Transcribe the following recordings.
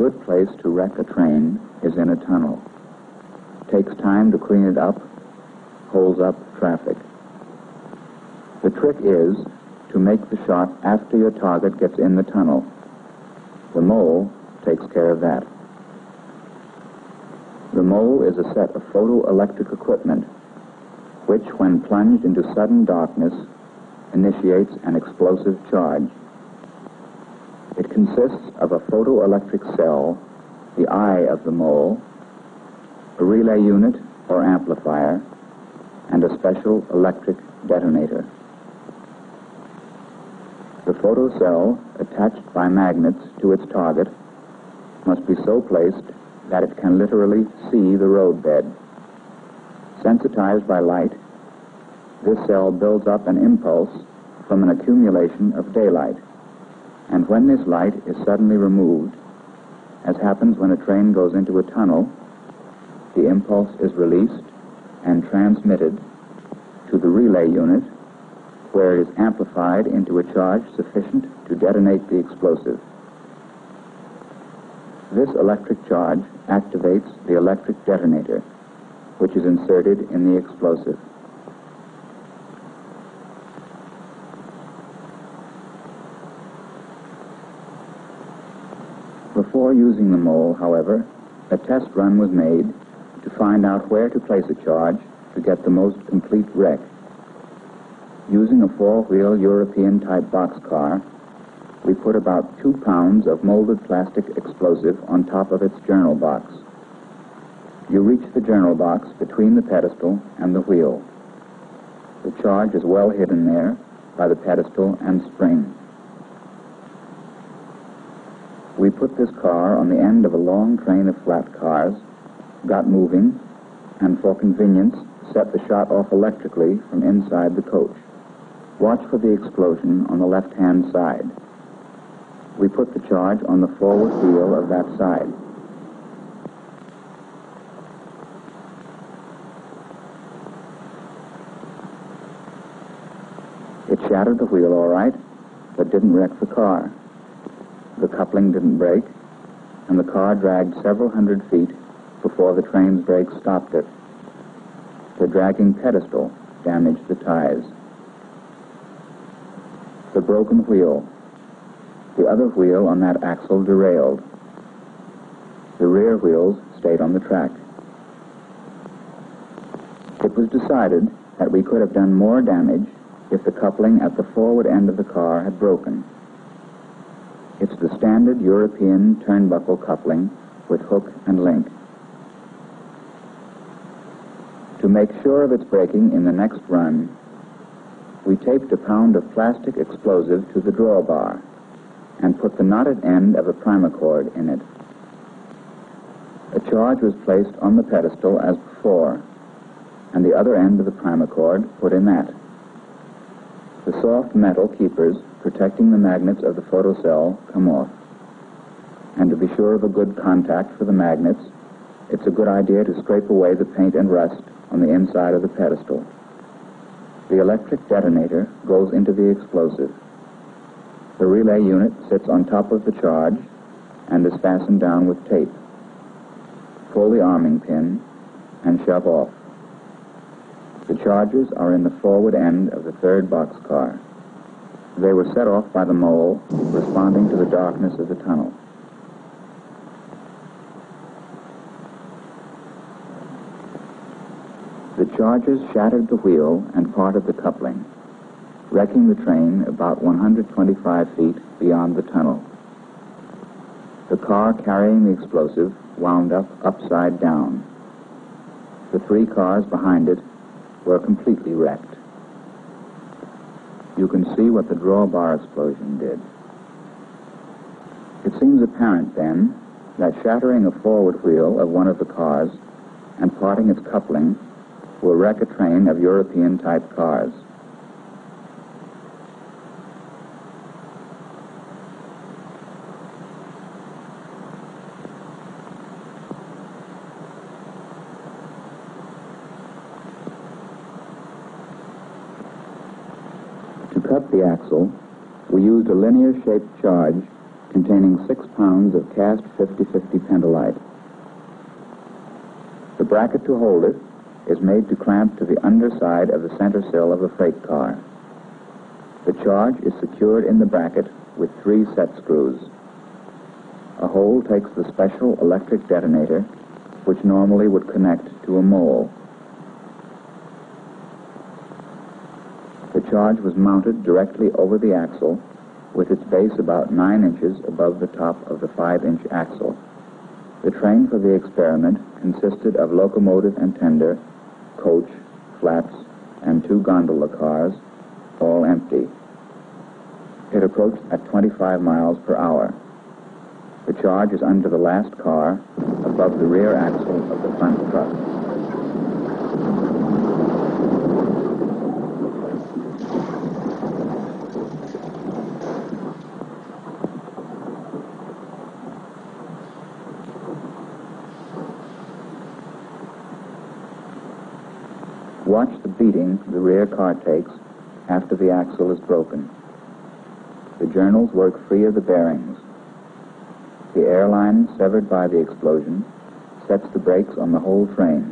good place to wreck a train is in a tunnel. Takes time to clean it up, holds up traffic. The trick is to make the shot after your target gets in the tunnel. The mole takes care of that. The mole is a set of photoelectric equipment which, when plunged into sudden darkness, initiates an explosive charge. It consists of a photoelectric cell, the eye of the mole, a relay unit or amplifier, and a special electric detonator. The photocell, attached by magnets to its target, must be so placed that it can literally see the roadbed. Sensitized by light, this cell builds up an impulse from an accumulation of daylight. And when this light is suddenly removed, as happens when a train goes into a tunnel, the impulse is released and transmitted to the relay unit where it is amplified into a charge sufficient to detonate the explosive. This electric charge activates the electric detonator, which is inserted in the explosive. Before using the mole, however, a test run was made to find out where to place a charge to get the most complete wreck. Using a four-wheel European-type boxcar, we put about two pounds of molded plastic explosive on top of its journal box. You reach the journal box between the pedestal and the wheel. The charge is well hidden there by the pedestal and spring. We put this car on the end of a long train of flat cars, got moving, and for convenience set the shot off electrically from inside the coach. Watch for the explosion on the left-hand side. We put the charge on the forward wheel of that side. It shattered the wheel all right, but didn't wreck the car. The coupling didn't break, and the car dragged several hundred feet before the train's brakes stopped it. The dragging pedestal damaged the ties. The broken wheel. The other wheel on that axle derailed. The rear wheels stayed on the track. It was decided that we could have done more damage if the coupling at the forward end of the car had broken. It's the standard European turnbuckle coupling with hook and link. To make sure of its breaking in the next run, we taped a pound of plastic explosive to the drawbar and put the knotted end of a primacord in it. A charge was placed on the pedestal as before, and the other end of the primacord put in that. The soft metal keepers protecting the magnets of the photocell come off. And to be sure of a good contact for the magnets, it's a good idea to scrape away the paint and rust on the inside of the pedestal. The electric detonator goes into the explosive. The relay unit sits on top of the charge and is fastened down with tape. Pull the arming pin and shove off. The charges are in the forward end of the third boxcar. They were set off by the mole, responding to the darkness of the tunnel. The charges shattered the wheel and part of the coupling, wrecking the train about 125 feet beyond the tunnel. The car carrying the explosive wound up upside down. The three cars behind it were completely wrecked. You can see what the drawbar explosion did. It seems apparent, then, that shattering a forward wheel of one of the cars and parting its coupling will wreck a train of European-type cars. Cut the axle, we used a linear-shaped charge containing six pounds of cast 50-50 pentolite. The bracket to hold it is made to clamp to the underside of the center sill of a freight car. The charge is secured in the bracket with three set screws. A hole takes the special electric detonator, which normally would connect to a mole. Charge was mounted directly over the axle with its base about 9 inches above the top of the 5-inch axle. The train for the experiment consisted of locomotive and tender, coach, flats, and two gondola cars, all empty. It approached at 25 miles per hour. The charge is under the last car, above the rear axle of the front truck. Watch the beating the rear car takes after the axle is broken. The journals work free of the bearings. The airline severed by the explosion sets the brakes on the whole train.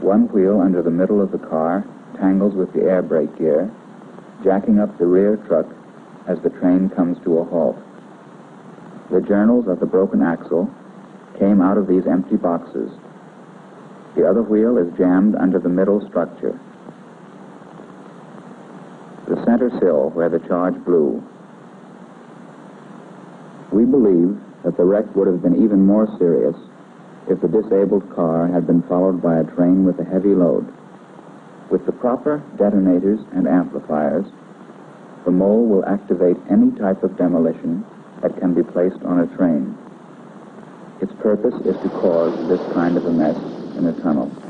One wheel under the middle of the car tangles with the air brake gear, jacking up the rear truck as the train comes to a halt. The journals of the broken axle came out of these empty boxes. The other wheel is jammed under the middle structure. The center sill where the charge blew. We believe that the wreck would have been even more serious if the disabled car had been followed by a train with a heavy load. With the proper detonators and amplifiers, the mole will activate any type of demolition that can be placed on a train. Its purpose is to cause this kind of a mess in a tunnel.